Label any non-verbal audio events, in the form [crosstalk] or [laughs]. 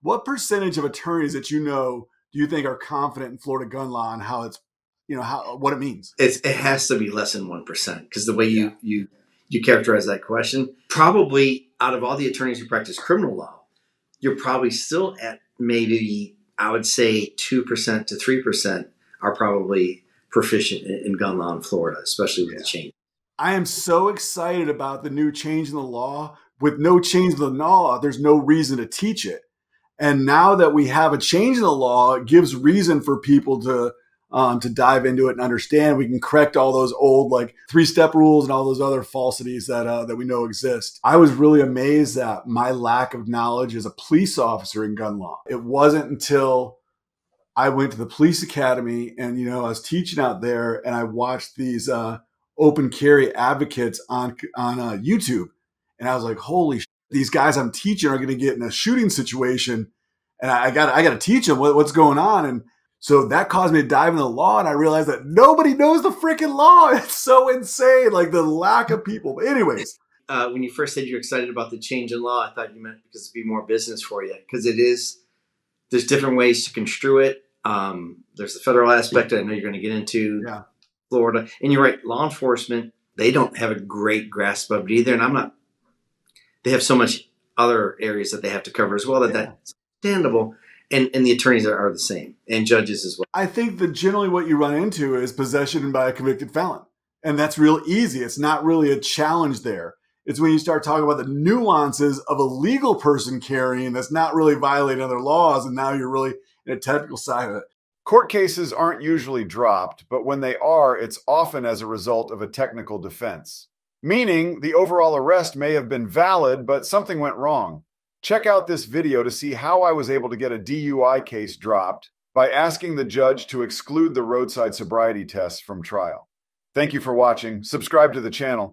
What percentage of attorneys that you know do you think are confident in Florida gun law and how it's, you know, how what it means? It's, it has to be less than one percent because the way you yeah. you you characterize that question, probably out of all the attorneys who practice criminal law, you're probably still at maybe I would say two percent to three percent are probably proficient in, in, gun law in Florida, especially with yeah. the change. I am so excited about the new change in the law. With no change in the law, there's no reason to teach it. And now that we have a change in the law, it gives reason for people to um, to dive into it and understand. We can correct all those old like three step rules and all those other falsities that uh, that we know exist. I was really amazed at my lack of knowledge as a police officer in gun law. It wasn't until I went to the police academy and you know I was teaching out there and I watched these uh, open carry advocates on on uh, YouTube and I was like, holy. These guys I'm teaching are going to get in a shooting situation, and I got I got to teach them what, what's going on. And so that caused me to dive into the law, and I realized that nobody knows the freaking law. [laughs] It's so insane, like the lack of people. But anyways. Uh, when you first said you're excited about the change in law, I thought you meant because it'd be more business for you. Because it is, there's different ways to construe it. Um, there's the federal aspect I know you're going to get into. Yeah. Florida, and you're right. Law enforcement they don't have a great grasp of it either, and I'm not they have so much other areas that they have to cover as well that yeah. that's understandable. And, and the attorneys are, are the same and judges as well. I think that generally what you run into is possession by a convicted felon. And that's real easy. It's not really a challenge there. It's when you start talking about the nuances of a legal person carrying that's not really violating other laws. And now you're really in a technical side of it. Court cases aren't usually dropped, but when they are, it's often as a result of a technical defense meaning the overall arrest may have been valid, but something went wrong. Check out this video to see how I was able to get a DUI case dropped by asking the judge to exclude the roadside sobriety tests from trial. Thank you for watching. Subscribe to the channel.